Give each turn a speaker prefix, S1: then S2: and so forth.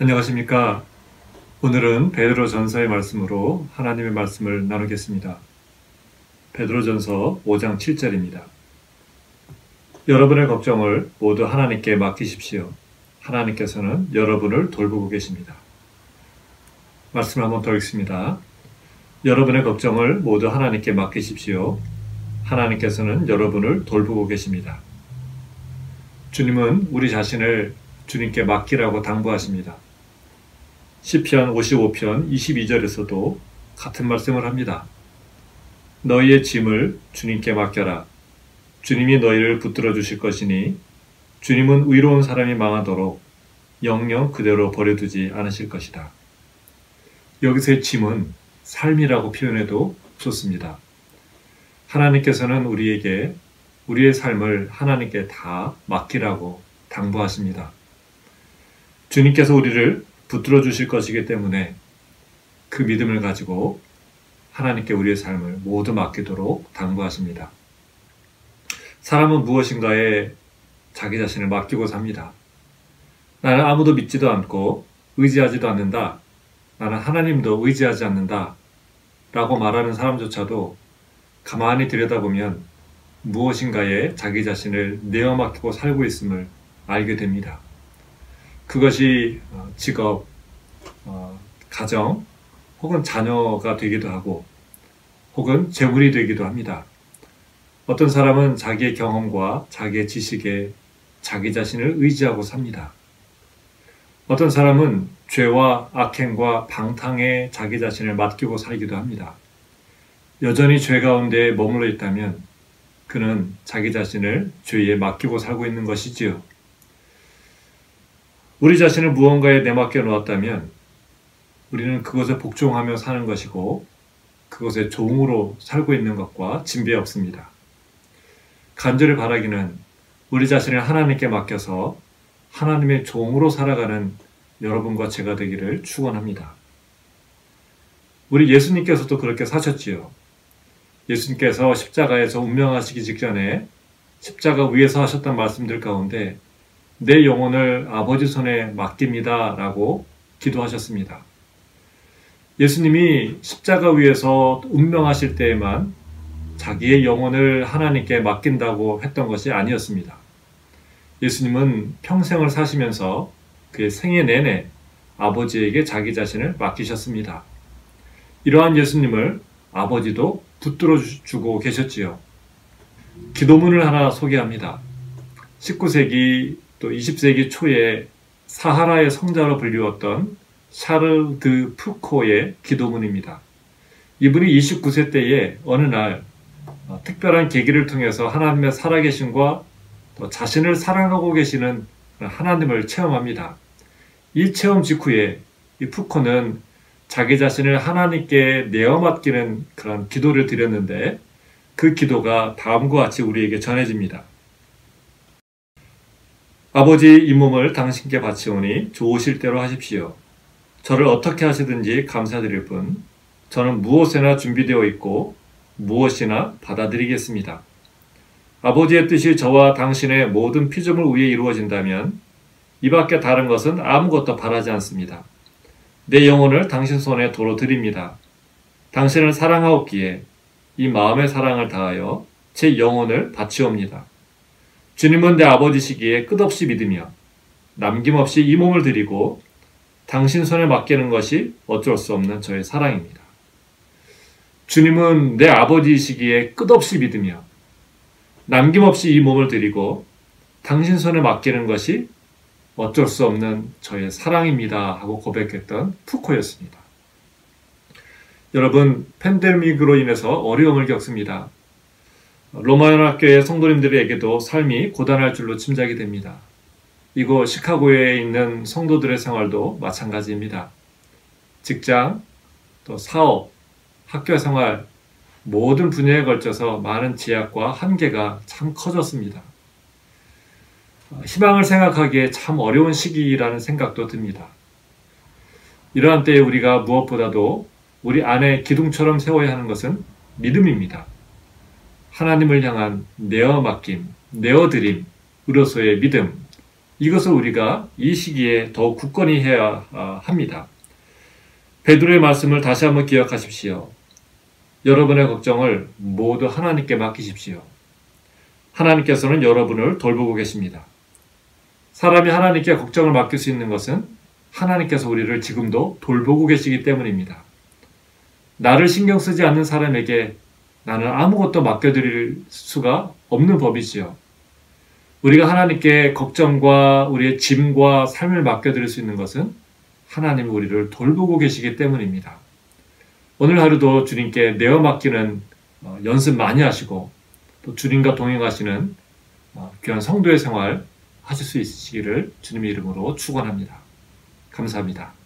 S1: 안녕하십니까. 오늘은 베드로 전서의 말씀으로 하나님의 말씀을 나누겠습니다. 베드로 전서 5장 7절입니다. 여러분의 걱정을 모두 하나님께 맡기십시오. 하나님께서는 여러분을 돌보고 계십니다. 말씀을 한번 더 읽습니다. 여러분의 걱정을 모두 하나님께 맡기십시오. 하나님께서는 여러분을 돌보고 계십니다. 주님은 우리 자신을 주님께 맡기라고 당부하십니다. 시편 55편 22절에서도 같은 말씀을 합니다. 너희의 짐을 주님께 맡겨라. 주님이 너희를 붙들어 주실 것이니 주님은 의로운 사람이 망하도록 영영 그대로 버려두지 않으실 것이다. 여기서의 짐은 삶이라고 표현해도 좋습니다. 하나님께서는 우리에게 우리의 삶을 하나님께 다 맡기라고 당부하십니다. 주님께서 우리를 붙들어 주실 것이기 때문에 그 믿음을 가지고 하나님께 우리의 삶을 모두 맡기도록 당부하십니다. 사람은 무엇인가에 자기 자신을 맡기고 삽니다. 나는 아무도 믿지도 않고 의지하지도 않는다. 나는 하나님도 의지하지 않는다. 라고 말하는 사람조차도 가만히 들여다보면 무엇인가에 자기 자신을 내어 맡기고 살고 있음을 알게 됩니다. 그것이 어, 직업, 어, 가정, 혹은 자녀가 되기도 하고, 혹은 재물이 되기도 합니다. 어떤 사람은 자기의 경험과 자기의 지식에 자기 자신을 의지하고 삽니다. 어떤 사람은 죄와 악행과 방탕에 자기 자신을 맡기고 살기도 합니다. 여전히 죄 가운데 머물러 있다면 그는 자기 자신을 죄에 맡기고 살고 있는 것이지요. 우리 자신을 무언가에 내맡겨 놓았다면 우리는 그것에 복종하며 사는 것이고 그것의 종으로 살고 있는 것과 진배 없습니다. 간절히 바라기는 우리 자신을 하나님께 맡겨서 하나님의 종으로 살아가는 여러분과 제가 되기를 축원합니다. 우리 예수님께서도 그렇게 사셨지요. 예수님께서 십자가에서 운명하시기 직전에 십자가 위에서 하셨던 말씀들 가운데 내 영혼을 아버지 손에 맡깁니다. 라고 기도하셨습니다. 예수님이 십자가 위에서 운명하실 때에만 자기의 영혼을 하나님께 맡긴다고 했던 것이 아니었습니다. 예수님은 평생을 사시면서 그의 생애 내내 아버지에게 자기 자신을 맡기셨습니다. 이러한 예수님을 아버지도 붙들어 주고 계셨지요. 기도문을 하나 소개합니다. 19세기 또 20세기 초에 사하라의 성자로 불리웠던 샤르 드 푸코의 기도문입니다. 이분이 29세 때에 어느 날 어, 특별한 계기를 통해서 하나님의 살아계심과 또 자신을 사랑하고 계시는 하나님을 체험합니다. 이 체험 직후에 이 푸코는 자기 자신을 하나님께 내어 맡기는 그런 기도를 드렸는데 그 기도가 다음과 같이 우리에게 전해집니다. 아버지 이 몸을 당신께 바치오니 좋으실 대로 하십시오. 저를 어떻게 하시든지 감사드릴 뿐 저는 무엇에나 준비되어 있고 무엇이나 받아들이겠습니다. 아버지의 뜻이 저와 당신의 모든 피조물 위에 이루어진다면 이 밖에 다른 것은 아무것도 바라지 않습니다. 내 영혼을 당신 손에 도로 드립니다. 당신을 사랑하옵기에 이 마음의 사랑을 다하여 제 영혼을 바치옵니다. 주님은 내 아버지시기에 끝없이 믿으며 남김없이 이 몸을 드리고 당신 손에 맡기는 것이 어쩔 수 없는 저의 사랑입니다. 주님은 내 아버지이시기에 끝없이 믿으며 남김없이 이 몸을 드리고 당신 손에 맡기는 것이 어쩔 수 없는 저의 사랑입니다. 하고 고백했던 푸코였습니다. 여러분, 팬데믹으로 인해서 어려움을 겪습니다. 로마연 학교의 성도님들에게도 삶이 고단할 줄로 짐작이 됩니다. 이곳 시카고에 있는 성도들의 생활도 마찬가지입니다. 직장, 또 사업, 학교 생활, 모든 분야에 걸쳐서 많은 제약과 한계가 참 커졌습니다. 희망을 생각하기에 참 어려운 시기라는 생각도 듭니다. 이러한 때에 우리가 무엇보다도 우리 안에 기둥처럼 세워야 하는 것은 믿음입니다. 하나님을 향한 내어 맡김, 내어 드림으로서의 믿음, 이것을 우리가 이 시기에 더욱 굳건히 해야 아, 합니다. 베드로의 말씀을 다시 한번 기억하십시오. 여러분의 걱정을 모두 하나님께 맡기십시오. 하나님께서는 여러분을 돌보고 계십니다. 사람이 하나님께 걱정을 맡길 수 있는 것은 하나님께서 우리를 지금도 돌보고 계시기 때문입니다. 나를 신경 쓰지 않는 사람에게 나는 아무것도 맡겨드릴 수가 없는 법이지요. 우리가 하나님께 걱정과 우리의 짐과 삶을 맡겨드릴 수 있는 것은 하나님이 우리를 돌보고 계시기 때문입니다. 오늘 하루도 주님께 내어 맡기는 어, 연습 많이 하시고 또 주님과 동행하시는 어, 귀한 성도의 생활 하실 수 있으시기를 주님의 이름으로 축원합니다. 감사합니다.